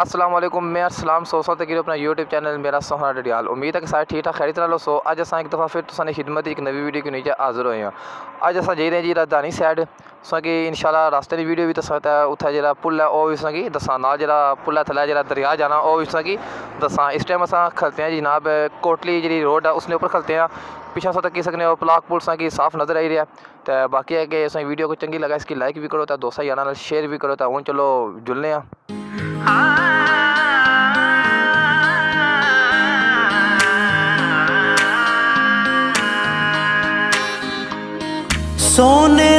असलम मैं असलम सो सौ तक अपना यूट्यूब चैनल मेरा सोहना डडियाल। उम्मीद है कि सारे ठीक ठाक खैर तरह लो, सो अज अस एक दफ़ा फिर तुसानी खिदमत, एक नवी वीडियो की नीचे हाजिर हैं अज अस जाई रहे जी राजधानी सैड सो कि रास्ते की वीडियो भी दसा उत्थे जो पुल है वह भी तुसेंगी दसा नाल जो पुल है, थल्लै जो दरिया जाना वह भी दसा इस टाइम अस खलते हैं जनाब, कोटली जी रोड है उसने उपर खलते हैं। पिछा सो तक सकने प्लाक पुल की साफ़ नज़र आई रहा है। तो बाकी है कि वीडियो को चंगी लगा, इसकी लाइक भी करो तो दोस्तों यार शेयर भी करो तो हूँ चलो जुलने ਸੋਨੇ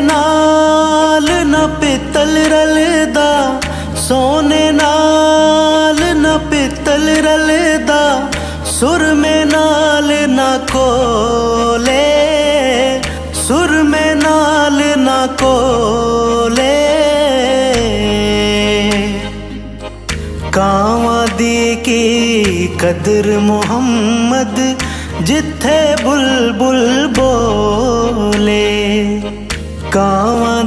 ਨਾਲ ਨਾ ਪਿੱਤਲ ਰਲਦਾ, ਸੋਨੇ ਨਾਲ ਨਾ ਪਿੱਤਲ ਰਲਦਾ, ਸੁਰਮੇ ਨਾਲ ਨਾ ਕੋਲੇ ਸੁਰਮੇ ਨਾਲ ਨਾ ਕੋਲੇ कदर मोहम्मद, जिथे बुलबुल बोले। कावा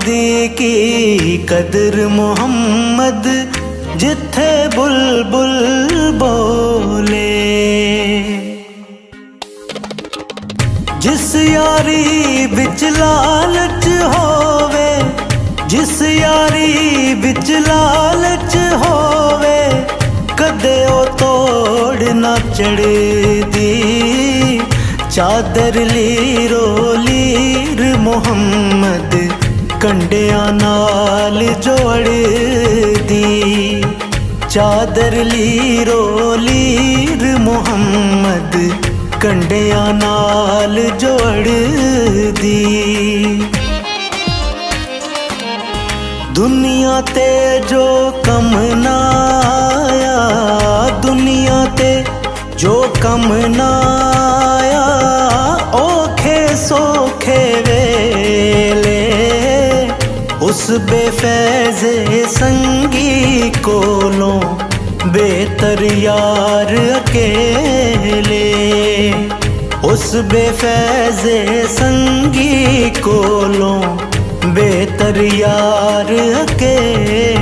की कदर मोहम्मद, जिथे बुलबुल बोले। जिस यारी बिच लालच होवे, जिस यारी बिच लालच होवे कदे ओ ਪਹਾੜ ਨਾ ਚੜੇਦੀ। ਚਾਦਰ ਲੀਰੋ ਲੀਰ ਮੁਹੰਮਦ। ਕੰਡਿਆਂ ਨਾਲ ਜੋੜਦੀ ਚਾਦਰ ਲੀਰੋ ਲੀਰ ਮੁਹੰਮਦ। ਕੰਡਿਆਂ ਨਾਲ ਜੋੜਦੀ दुनिया ते जो कम ना आया, दुनिया ते जो कम ना आया ओखे सोखे वेले, उस बेफैजे संगी कोलों बेहतर यार अकेले, उस बेफैजे संगी कोलों बेहतर यार अकेले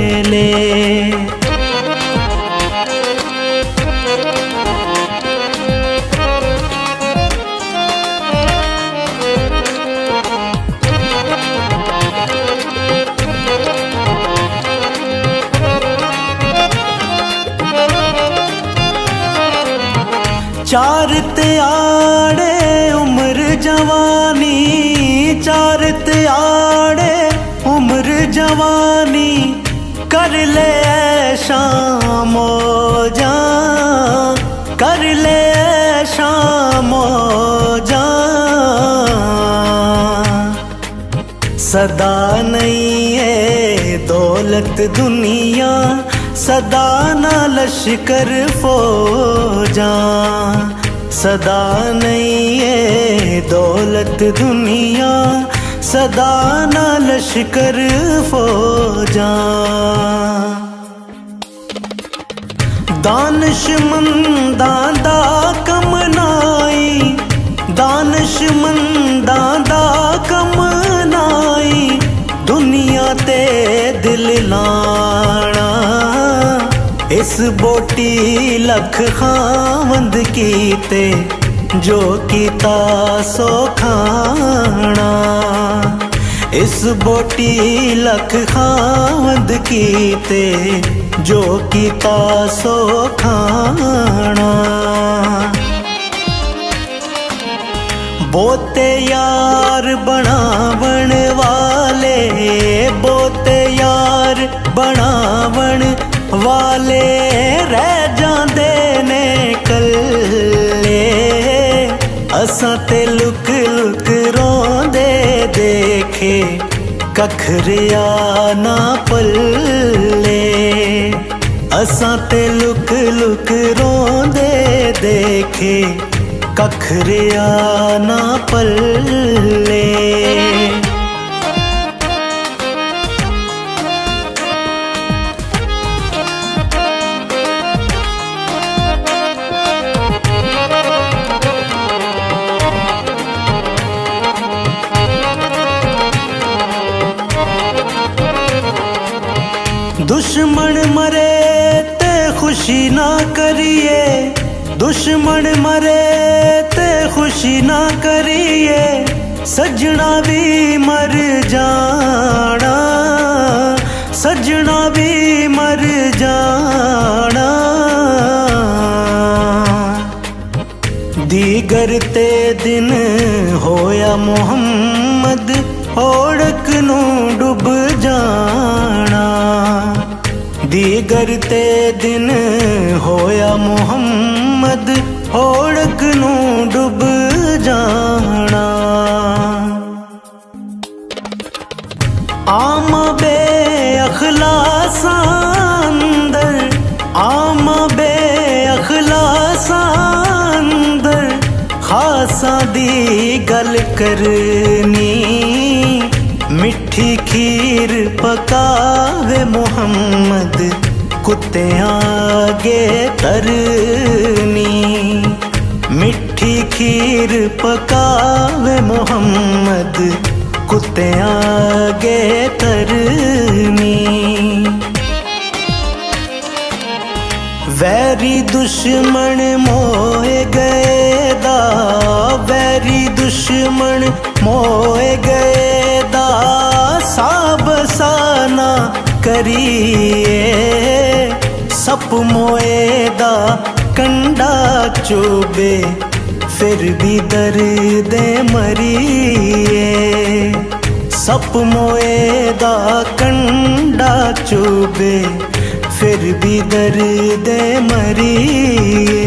कर ले शामो जा, कर ले शामो जा। सदा नहीं है दौलत दुनिया, सदा ना लश्कर फौजा सदा नहीं है दौलत दुनिया ਸਦਾ ਨਾ ਲਸ਼ਕਰ ਫੌਜਾਂ। ਦਾਨਿਸ਼ਮੰਦਾਂ ਦਾ ਕਮਨਾਈ ਦਾਨਿਸ਼ਮੰਦਾਂ ਦਾ ਕਮਨਾਈ ਦੁਨੀਆ ਤੇ ਦਿਲ ਲਾਣਾ। ਇਸ ਬੋਟੀ ਲੱਖ ਖਾਵੰਦ ਕੀਤੇ ਜੋ ਕੀਤਾ ਸੋ ਖਾਣਾ। ਇਸ ਬੋਟੀ ਲਖ ਖਾਵਦ ਕੀਤੇ, ਜੋ ਕੀਤਾ ਸੋ ਖਾਣਾ। ਬੋਤੇ ਯਾਰ ਬਣਾਵਣ ਵਾਲੇ, ਬੋਤੇ ਯਾਰ ਬਣਾਵਣ ਵਾਲੇ। असां ते लुक लुक रोंदे देखे, कखरिया ना पल्ले। असां ते लुक लुक रोंदे देखे, कखरिया ना पल्ले। ਜੀਵਨ ਮਰੇ ਤੇ ਖੁਸ਼ੀ ਨਾ ਕਰੀਏ? ਸਜਣਾ ਵੀ ਮਰ ਜਾਣਾ। ਸਜਣਾ ਵੀ ਮਰ ਜਾਣਾ। ਦੀਗਰ ਤੇ ਦਿਨ ਹੋਇਆ ਮੁਹੰਮਦ, ਔੜਕ ਨੂੰ ਡੁੱਬ ਜਾਣਾ। ਦੀਗਰ ਤੇ ਦਿਨ ਔੜਕ ਨੂੰ ਡੁੱਬ ਜਾਣਾ। ਆਮ ਬੇ ਅਖਲਾਸਾਂ ਅੰਦਰ ਆਮ ਬੇ ਅਖਲਾਸਾਂ ਅੰਦਰ ਖਾਸਾਂ ਦੀ ਗੱਲ ਕਰਨੀ। ਮਿੱਠੀ ਖੀਰ ਪਕਾਵੇ ਮੁਹੰਮਦ, ਕੁੱਤਿਆਂ ਅਗੇ ਤਰ ਖੀਰ ਪਕਾਵੇ ਮੁਹੰਮਦ, ਕੁੱਤਿਆਂ ਅਗੇ ਤਰਨੀ। ਵੈਰੀ ਦੁਸ਼ਮਣ ਮੋਏ ਗਏ ਦਾ, ਵੈਰੀ ਦੁਸ਼ਮਣ ਮੋਏ ਗਏ ਦਾ, ਸਾਬ ਸਾਨਾ ਕਰੀਏ। ਸਪ ਮੋਏ ਦਾ, ਕੰਡਾ ਚੋਬੇ फिर भी दर्द मरिए। सप मोए दा कंडा चुबे फिर भी दर्द मरिए।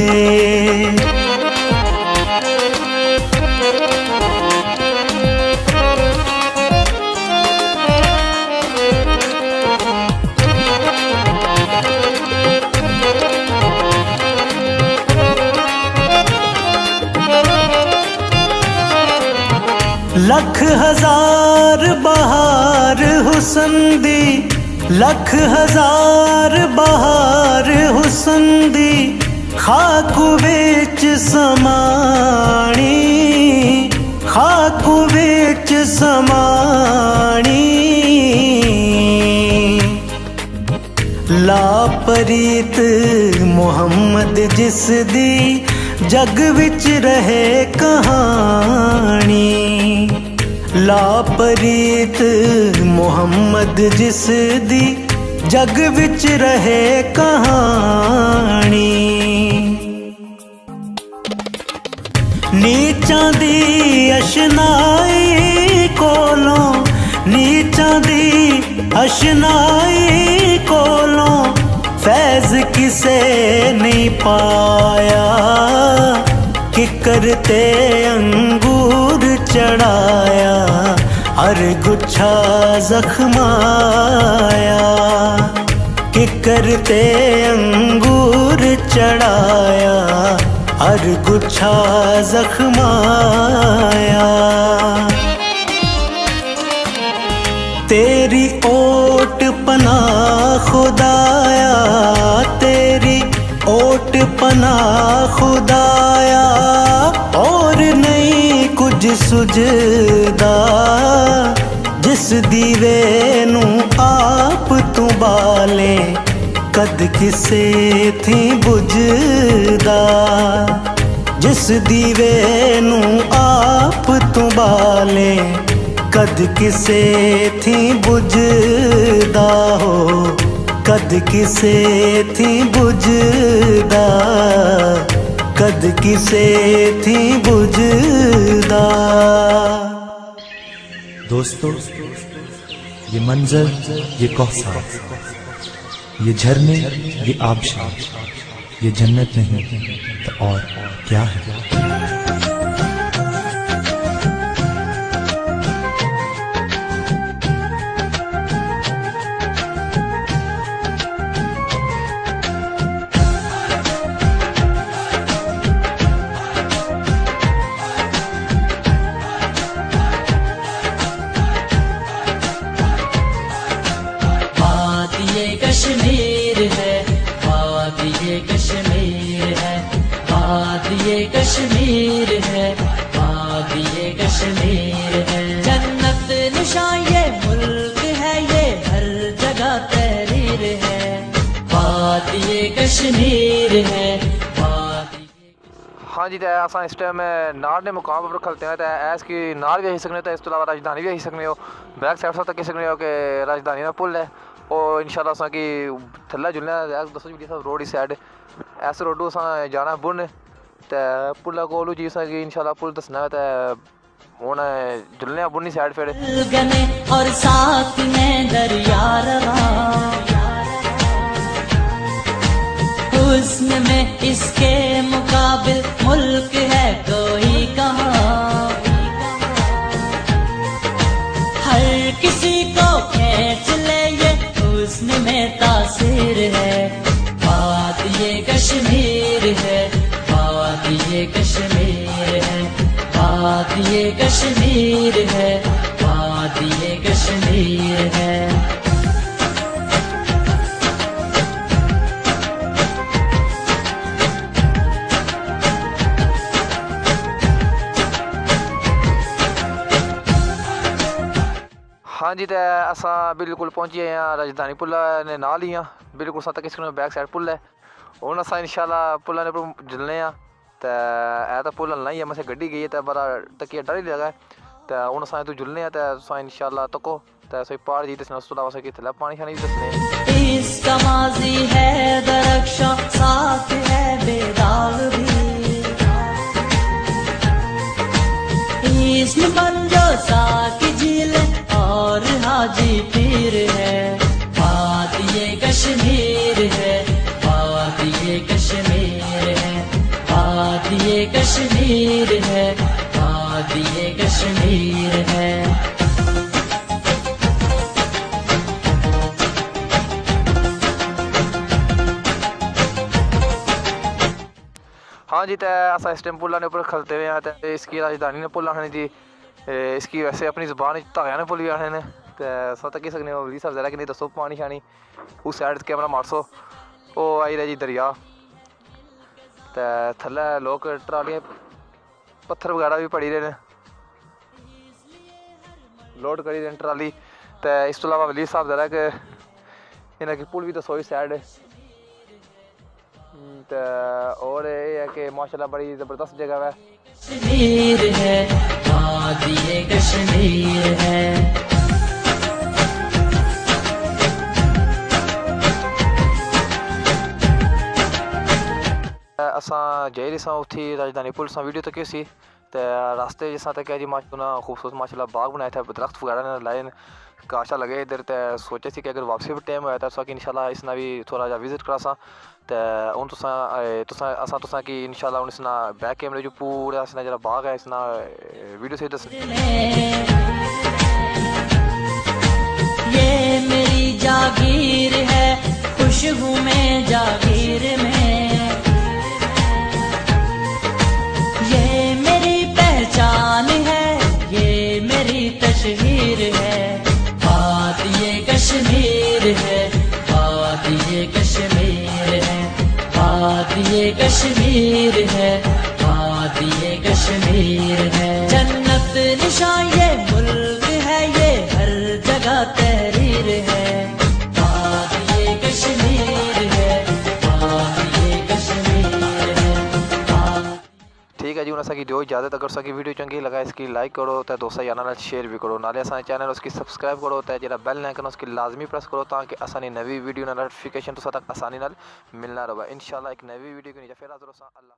ਹਜ਼ਾਰ ਬਹਾਰ ਹੁਸਨ ਦੀ, ਲੱਖ ਹਜ਼ਾਰ ਬਹਾਰ ਹੁਸਨ ਦੀ, ਖਾਕ ਵਿੱਚ ਸਮਾਣੀ, ਖਾਕ ਵਿੱਚ ਸਮਾਣੀ। ਲਾਪਰੀਤ ਮੁਹੰਮਦ ਜਿਸ ਦੀ ਜਗ ਵਿੱਚ ਰਹੇ ਕਹਾਣੀ। ਲਾਪਰੀਤ ਮੁਹੰਮਦ ਜਿਸ ਦੀ ਜਗ ਵਿੱਚ ਰਹੇ ਕਹਾਣੀ। ਨੀਚਾਂ ਦੀ ਅਸ਼ਨਾਈ ਕੋਲੋਂ, ਨੀਚਾਂ ਦੀ ਅਸ਼ਨਾਈ ਕੋਲੋਂ ਫੈਜ਼ ਕਿਸੇ ਨਹੀਂ ਪਾਇਆ। ਕਿਕਰ ਤੇ ਅੰਗੂਰ ਚੜਾਇਆ। हर गुच्छा जख्माया, कि करते अंगूर चढ़ाया, हर गुच्छा जख्माया। तेरी ओट पना खुदाया, तेरी ओट पना खुदाया। ਸੂਰਜ ਸੁਜਦਾ, ਜਿਸ ਦੀਵੇ ਨੂੰ ਆਪ ਤੂੰ ਬਾਲੇ, ਕਦ ਕਿਸੇ ਥੀ ਬੁਝਦਾ। ਜਿਸ ਦੀਵੇ ਨੂੰ ਆਪ ਤੂੰ ਬਾਲੇ, ਕਦ ਕਿਸੇ ਥੀ ਬੁਝਦਾ ਹੋ, ਕਦ ਕਿਸੇ ਥੀ ਬੁਝਦਾ। कद किसे थी बुझदा। दोस्तों, ये मंजर, ये कौसा ये झरने, ये आबशार, ये जन्नत नहीं तो और क्या है? हाँ जी तो असां इस टाइम नाड़ ने मुकाम पर खलते हैं तो ऐस की नाड़ भी आई सकने इस तो अलावा राजधानी भी आई सकने हो बैक साइड तक सकने हो कि राजधानी का पुल है और इंशाल्लाह असां की थल्ला जुलना दसो जी रोड इस साइड ऐस रोडू असां जाना बुन ते पुला कोलू जी असां की इंशाल्लाह पुल दसना है ते हूँ जुलने बुनी साइड फिर और साथ में दरिया हुस्न में इसके मुकाबिल मुल्क है कोई कहाँ। हर किसी को खेच ले ये, हुस्न में तासीर है। बात ये कश्मीर है, बात ये कश्मीर है, बात ये कश्मीर है। जी तो असां बिल्कुल पहुँची गए हैं राजधानी पुल ने नाल ही हाँ बिल्कुल सत्त किस बैक साइड पुल है हूँ असां इंशाल्लाह पुल पर जलने आं। ते ऐ पुल हलना ही है मसे गड्डी गई है ते बड़ा तकिया डर ही लगा है ते हूँ असां तू जुलने आं ते इंशाल्लाह तको ते असें प्हाड़ जी दस्सना उस कित्थे पानी शानी भी दस्सने माजी है साथ हाजी पीर है बात ये कश्मीर है बात ये कश्मीर है बात ये कश्मीर है बात ये कश्मीर है। हाँ जी तो असा इस टाइम पुल ने ऊपर खलते हुए हैं, ते इसकी राजधानी ने पुल आने जी इसकी वैसे अपनी जबान धागा ने पुल आने ने। ते सत की सकने हो वी सब जरा कि नहीं दसो पानी शानी, उस साइड कैमरा मारसो। ओह् आई रहा जी दरिया। ते थल्लै लोक ट्रालियाँ, पत्थर बगैरा भी पड़ी रहे ने। लोड करी रहे ट्राली। ते इस तो अलावा वली साहब जरा कि इन्हें कि पुल भी दसो इस साइड और एह् है कि माशाल्लाह बड़ी ज़बरदस्त जगह है कश्मीर है। असां जई रही सां उथी राजधानी पुल सां वीडियो तकी सी ते रास्ते जिसां तक जी माशा खूबसूरत माशाल्लाह बाग बनाए थे, दरख्त वगैरह ने लाए न, काशा लगे इधर ते सोचे सी कि अगर वापसी भी टाइम होया तो असां कि इंशाल्लाह इसना भी थोड़ा जा विज़िट करा सा। ते हून तुसां तुसां, असां तुसां की इंशाल्लाह हून इसना बैक कैमरे जो पूरा इसना जेह्ड़ा बाग है इसना वीडियो से दस निशान ये मुल्क है, ये हर जगह तहरीर है। ये ये ठीक है जी हूँ असांखे जो इजाज़त अगर असांखे वीडियो चंगी लगा, इसकी लाइक करो तो दोस्तों नाल शेयर भी करो। नाले असांजे चैनल उसकी सब्सक्राइब करो तो जेह्ड़ा बेल आइकन उसकी लाजमी प्रेस करो ताकि असानी नवी वीडियो नोटिफिकेशन तुसां तक आसानी मिलना रहे इंशाल्लाह एक नवी वीडियो के नीचे फिर हाजिर अल्लाह